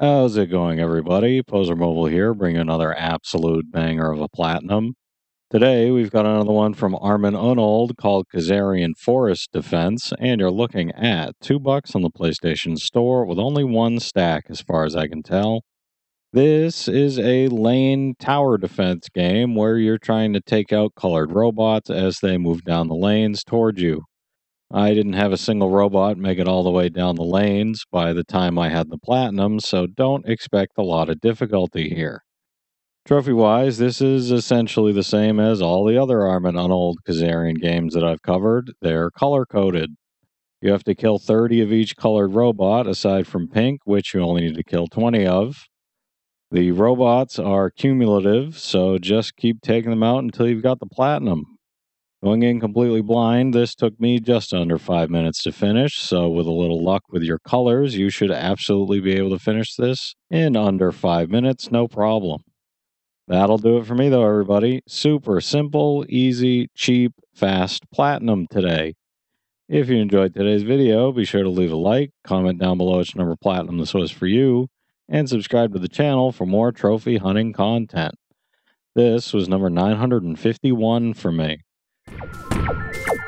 How's it going, everybody? Pozermobil here, bringing another absolute banger of a platinum. Today, we've got another one from Armin Unold called Cazzarion Forest Defense, and you're looking at two bucks on the PlayStation Store with only one stack, as far as I can tell. This is a lane tower defense game where you're trying to take out colored robots as they move down the lanes towards you. I didn't have a single robot make it all the way down the lanes by the time I had the platinum, so don't expect a lot of difficulty here. Trophy wise, this is essentially the same as all the other Armin Unold Cazzarion games that I've covered. They're color coded. You have to kill 30 of each colored robot, aside from pink, which you only need to kill 20 of. The robots are cumulative, so just keep taking them out until you've got the platinum. Going in completely blind, this took me just under five minutes to finish, so with a little luck with your colors, you should absolutely be able to finish this in under five minutes, no problem. That'll do it for me, though, everybody. Super simple, easy, cheap, fast platinum today. If you enjoyed today's video, be sure to leave a like, comment down below which number platinum this was for you, and subscribe to the channel for more trophy hunting content. This was number 951 for me. You